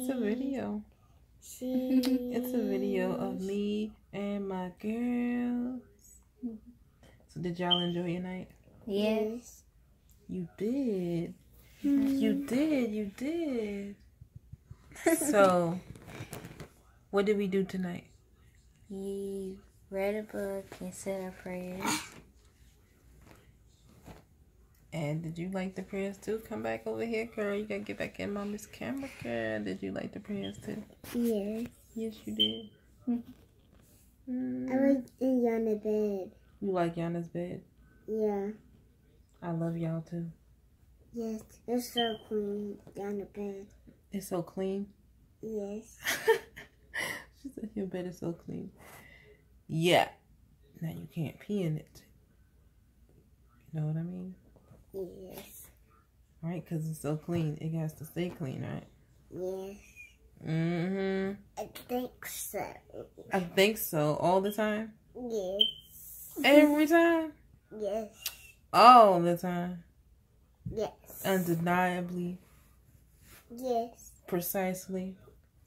It's a video. It's a video of me and my girls. So did y'all enjoy your night? Yes. You did. Mm-hmm. You did. You did. so, what did we do tonight? We read a book and said our prayers. And did you like the prayers too? Come back over here, girl. You gotta get back in mommy's camera, girl. Did you like the prayers too? Yes. Yes, you did. I Mm. like in on the bed. You like Yana's bed? Yeah. I love y'all too. Yes. It's so clean Yana's bed. It's so clean. Yes. she said your bed is so clean. Yeah. Now you can't pee in it. You know what I mean? Yes. Right? Because it's so clean. It has to stay clean, right? Yes. Mm-hmm. I think so. I think so. All the time? Yes. Every time? Yes. All the time. Yes. Undeniably. Yes. Precisely.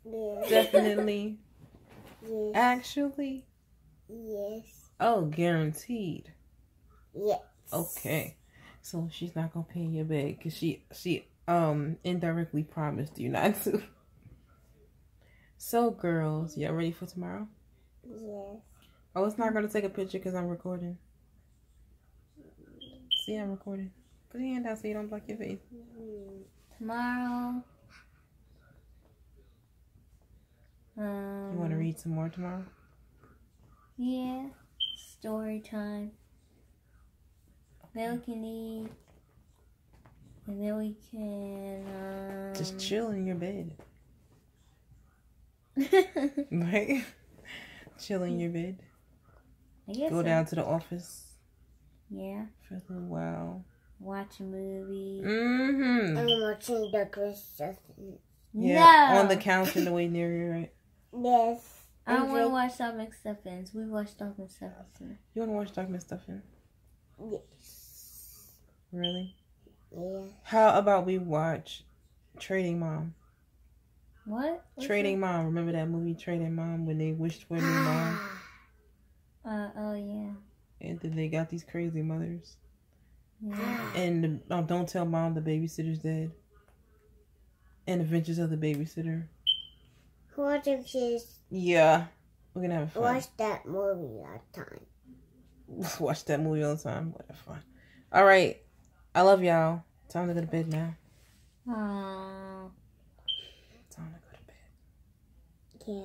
Yes. Definitely. Yes. Actually. Yes. Oh, guaranteed. Yes. Okay. So she's not gonna pay your bed because she she um indirectly promised you not to. So girls, y'all ready for tomorrow? Yes. Oh, it's not gonna take a picture because I'm recording. See, I'm recording. Put your hand out so you don't block your face. Tomorrow. Um, You want to read some more tomorrow? Yeah. Story time. Then we can eat. And then we can. Um... Just chill in your bed, right? chill in your bed. I guess Go so. down to the office Yeah. for a little while. Watch a movie. Mm-hmm. I'm watching the Christmas. Yeah, no. on the couch in the way near you, right? Yes. I don't want to Okay. watch Doc McStuffins. We watched Doc McStuffins. You want to watch Doc Stuffing? Yes. Really? Yeah. How about we watch Trading Mom? What? What's Trading Mom. Remember that movie Trading Mom when they wished for a new mom? Uh, oh, yeah. and then they got these crazy mothers. Yeah. And the, um, Don't Tell Mom the Babysitter's Dead. And Adventures of the Babysitter. What if she's Yeah. We're gonna have fun. watch that movie all the time? Watch that movie all the time. What a fun. All right. I love y'all. Time to go to bed now. Aww. Time to go to bed. Yeah.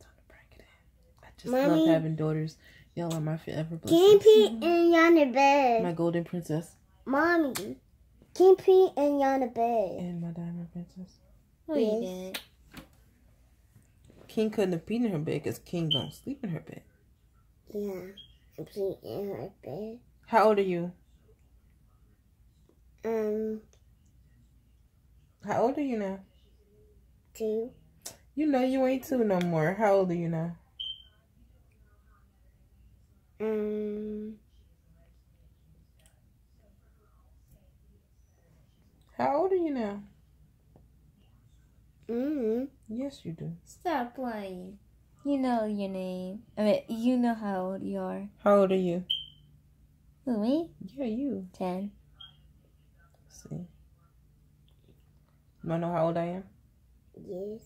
Time to bring it in. I just Mommy. love having daughters. Y'all are my forever Can blessings. pee in on the bed? My golden princess Mommy. Can pee in on the bed? and my diamond princess. No, you Yes. didn't. King couldn't have peed in her bed because King don't sleep in her bed. Yeah. Can pee in her bed. How old are you? Um, How old are you now? two. You know you ain't two no more. How old are you now? Um, How old are you now? mm, Yes, you do. Stop playing. You know your name. I mean, you know how old you are. How old are you? Who, me? Yeah, you. Ten. See. You wanna know how old I am? yes.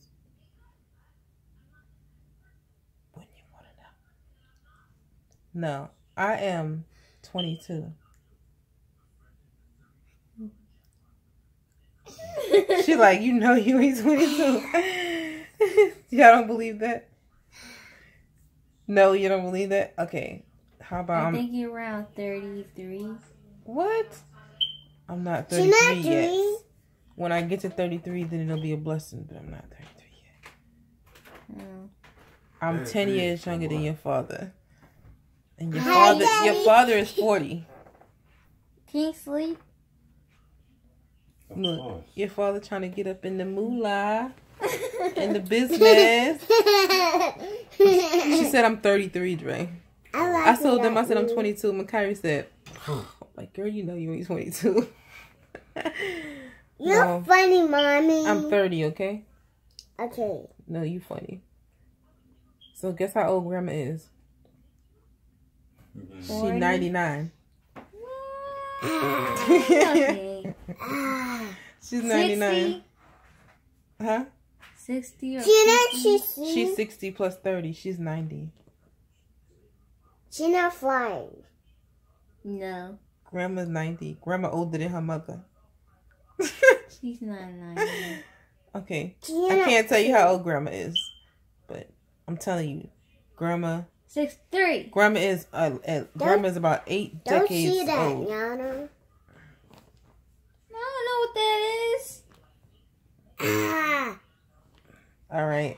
When you wanna know. No, I am 22. She like, you know you ain't 22. Y'all don't believe that? No, you don't believe that? Okay. How about I I'm think you're around 33. what? I'm not 33 not yet. three. When I get to 33, then it'll be a blessing, but I'm not 33 yet. Oh. I'm 10 years younger than your father. And your Hi, father your father is 40. King sleep? Of Look, your father trying to get up in the moolah in the business. She said I'm 33, Dre. I, like I told them I said I'm 22. Makari said, like, girl, you know you ain't 22. You're No. funny, mommy. I'm 30, okay? Okay. No, you funny. So guess how old grandma is? Mhm. She 99. okay. Ah. She's 99. 60? Huh? 60 or She not 50? she see. She's 60 plus 30. She's 90. She not flying. No, Grandma's 90. Grandma older than her mother. she's not 90. okay. She I can't tell you how old grandma is, but I'm telling you, grandma, 63. grandma is uh, uh grandma is about eight Don't decades see that, old. Yana. I don't know what that is. Ah. All right.